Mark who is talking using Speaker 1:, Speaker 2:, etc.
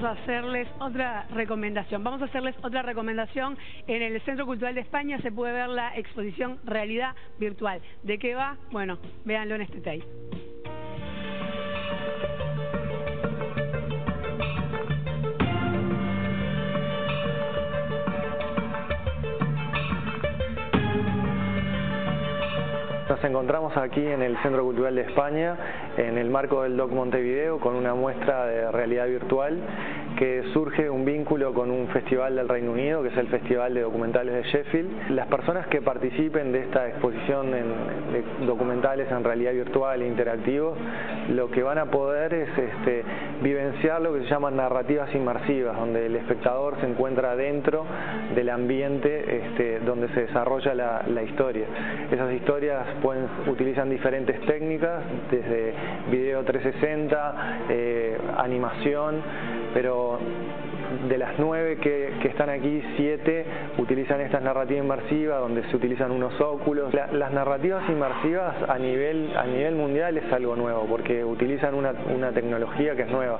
Speaker 1: vamos a hacerles otra recomendación. Vamos a hacerles otra recomendación. En el Centro Cultural de España se puede ver la exposición Realidad Virtual. ¿De qué va? Bueno, véanlo en este tape.
Speaker 2: Nos encontramos aquí en el Centro Cultural de España, en el marco del Doc Montevideo, con una muestra de realidad virtual que surge un vínculo con un festival del Reino Unido, que es el Festival de Documentales de Sheffield. Las personas que participen de esta exposición de documentales en realidad virtual e interactivo, lo que van a poder es este, vivenciar lo que se llaman narrativas inmersivas, donde el espectador se encuentra dentro del ambiente este, donde se desarrolla la, historia. Esas historias pueden, utilizan diferentes técnicas, desde video 360, eh, animación, pero de las nueve que, están aquí, siete utilizan estas narrativas inmersivas donde se utilizan unos óculos. las narrativas inmersivas a nivel, a nivel mundial es algo nuevo porque utilizan una, una tecnología que es nueva.